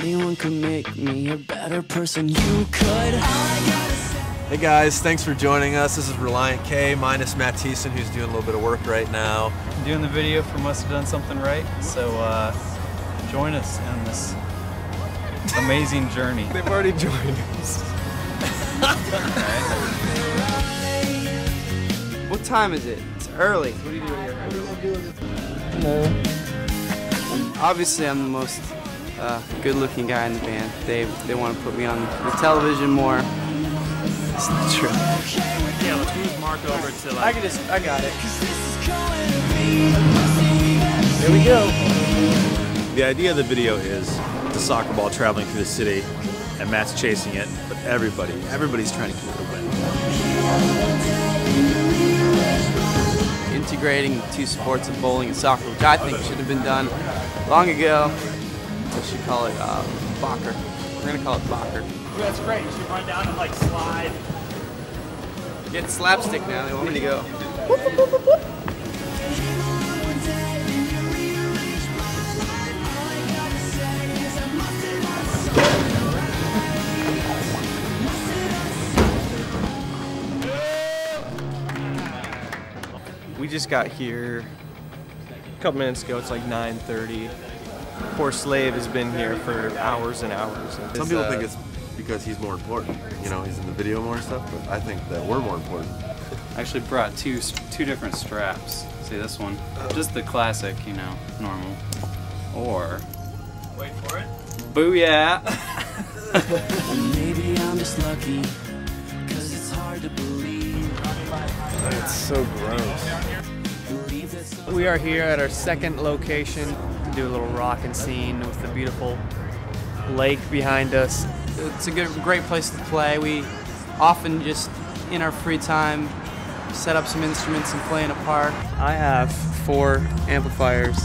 anyone could make me a better person, you could. Hey guys, thanks for joining us. This is Relient K minus Matt Thiessen, who's doing a little bit of work right now. I'm doing the video for Must Have Done Something Right, so uh, join us on this amazing journey. They've already joined us. What time is it? It's early. What are you doing here? Hello. Obviously, I'm the most uh, good-looking guy in the band. They they want to put me on the television more. It's not true. Yeah, let's move Mark over to like. I can just I got it. Here we go. The idea of the video is the soccer ball traveling through the city, and Matt's chasing it, but everybody, everybody's trying to keep it away. Integrating the two sports of bowling and soccer, which I think should have been done long ago. We should call it uh, Bocker. We're gonna call it Bocker. That's great. You should run down and like slide. Get slapstick now. They want me to go. We just got here a couple minutes ago. It's like 9:30. Poor slave has been here for hours and hours. And Some people uh, think it's because he's more important. You know, he's in the video more and stuff, but I think that we're more important. I actually brought two two different straps. See this one, just the classic, you know, normal, or wait for it, booyah. Maybe I'm just lucky, cause it's hard to believe. It's so gross. Believe that some- We are here at our second location to do a little rockin' scene with the beautiful lake behind us. It's a good, great place to play. We often just, in our free time, set up some instruments and play in a park. I have four amplifiers.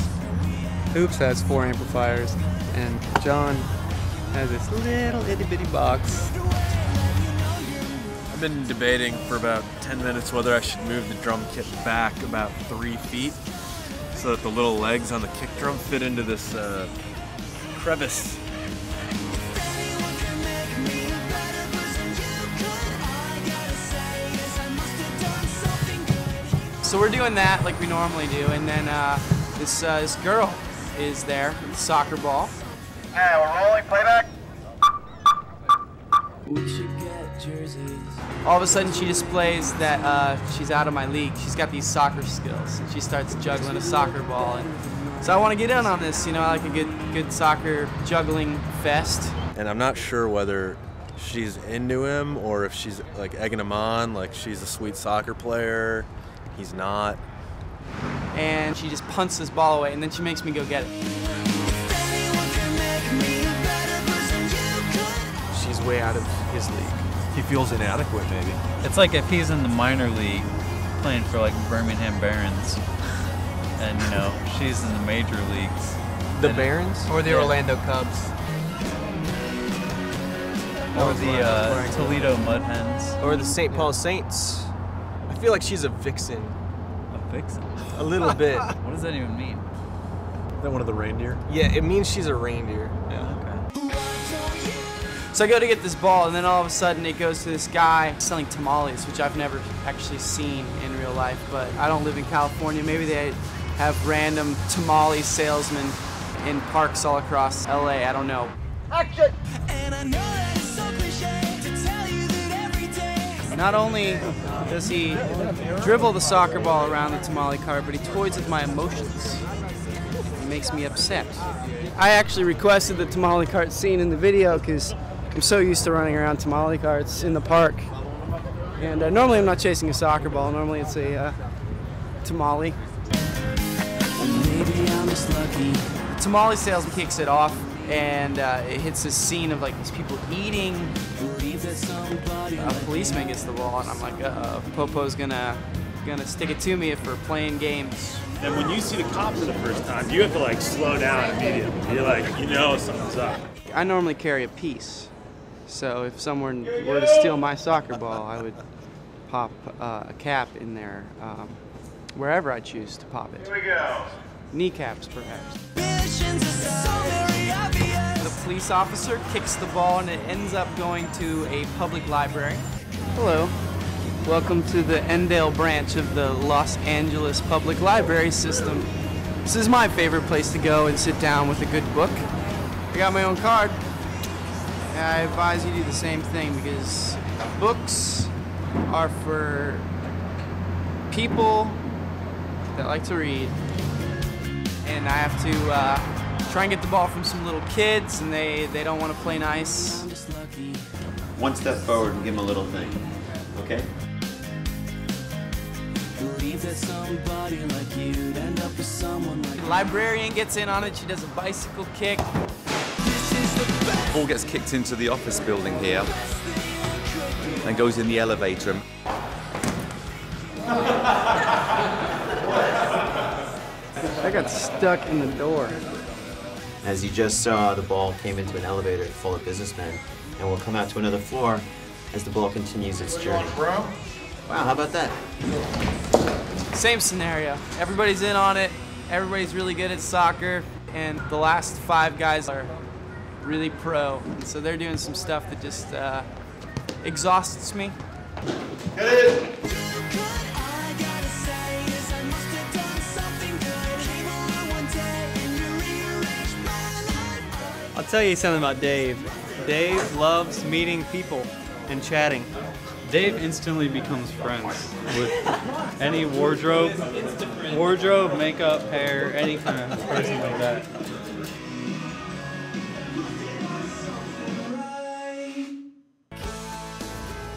Hoopes has four amplifiers, and John has this little itty bitty box. I've been debating for about 10 minutes whether I should move the drum kit back about three feet so that the little legs on the kick drum fit into this uh, crevice. So we're doing that like we normally do, and then uh, this uh, this girl is there, with the soccer ball. Hey, We should get jerseys. All of a sudden, she displays that uh, she's out of my league. She's got these soccer skills, and she starts juggling a soccer ball. And so I want to get in on this. You know, I like a good good soccer juggling fest. And I'm not sure whether she's into him or if she's like egging him on, like she's a sweet soccer player. He's not. And she just punts this ball away, and then she makes me go get it. She's way out of his league. He feels inadequate, maybe. It's like if he's in the minor league playing for like Birmingham Barons, and you know she's in the major leagues. The And- Barons? Or the Yeah. Orlando Cubs. or the uh, Toledo Mud Hens. Or the St. Paul Saints? I feel like she's a vixen. A vixen. A little bit. What does that even mean? Is that one of the reindeer? Yeah, it means she's a reindeer. Yeah. Okay. So I go to get this ball, and then all of a sudden it goes to this guy selling tamales, which I've never actually seen in real life. But I don't live in California. Maybe they have random tamale salesmen in parks all across LA. I don't know. And I know that it's so cliche to tell you that every day. Not only does he dribble the soccer ball around the tamale cart, but he toys with my emotions. It makes me upset. I actually requested the tamale cart scene in the video because I'm so used to running around tamale carts in the park. And uh, normally I'm not chasing a soccer ball. Normally it's a uh, tamale. Maybe I'm just lucky. The tamale salesman kicks it off, and uh, it hits this scene of like these people eating. Believe that somebody A policeman gets the ball, and I'm like, uh, Popo's gonna gonna stick it to me if we're playing games. And when you see the cops for the first time, you have to like slow down immediately. You're like, you know something's up. I normally carry a piece, so if someone were to steal my soccer ball, I would pop uh, a cap in there, um, wherever I choose to pop it. Here we go. Kneecaps, perhaps. Visions are so very obvious. The police police officer kicks the ball and it ends up going to a public library. Hello. Welcome to the Endale branch of the Los Angeles Public Library System. This is my favorite place to go and sit down with a good book. I got my own card. And I advise you do the same thing because books are for people that like to read. And I have to uh, try and get the ball from some little kids, and they, they don't want to play nice. One step forward and give them a little thing. Okay? Somebody like you'd end up with someone like The librarian gets in on it. She does a bicycle kick. Ball gets kicked into the office building here and goes in the elevator. I got stuck in the door. As you just saw, the ball came into an elevator full of businessmen and will come out to another floor as the ball continues its journey. Wow, how about that? Same scenario. Everybody's in on it. Everybody's really good at soccer, and the last five guys are really pro. And so they're doing some stuff that just uh, exhausts me. I'll tell you something about Dave. Dave loves meeting people and chatting. Dave instantly becomes friends with any wardrobe, wardrobe, makeup, hair, any kind of person like that.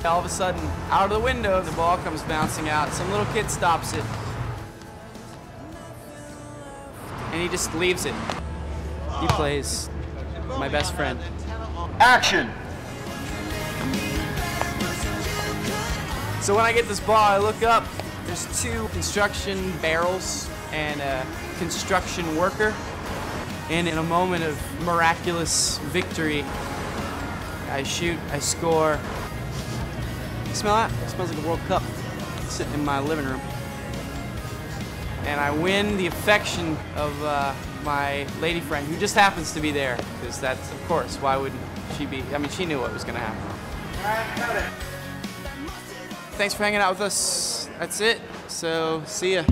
All of a sudden, out of the window, the ball comes bouncing out. Some little kid stops it. And he just leaves it. He plays my best friend. Action! So when I get this ball, I look up. There's two construction barrels and a construction worker. And in a moment of miraculous victory, I shoot, I score. You smell that? It smells like a World Cup sitting in my living room. And I win the affection of uh, my lady friend, who just happens to be there. Because that's, of course, why wouldn't she be? I mean, she knew what was going to happen. Thanks for hanging out with us. That's it. So, see ya.